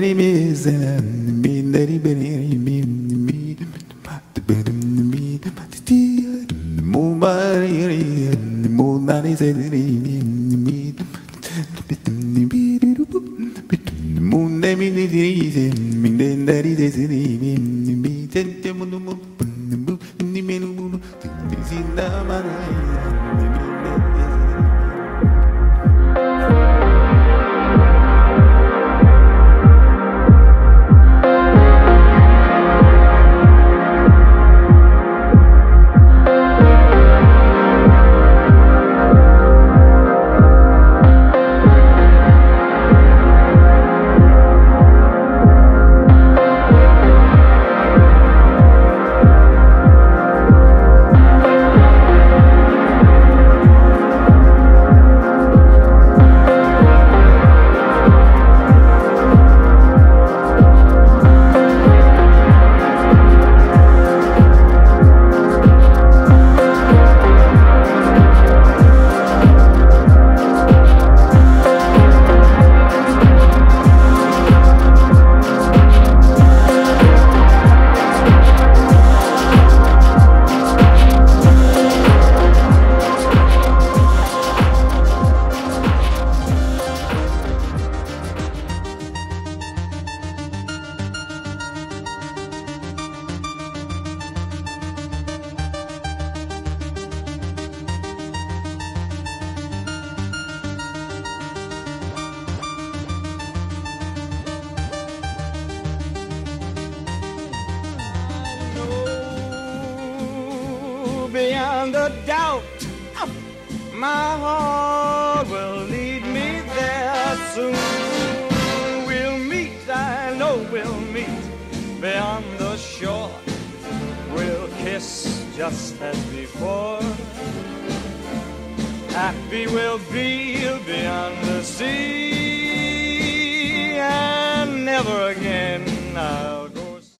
tu no mo bin ser bre ta da ba bi para se be we tu poca la be se bi bi beyond a doubt. My heart will lead me there soon. We'll meet, I know we'll meet beyond the shore. We'll kiss just as before. Happy we'll be beyond the sea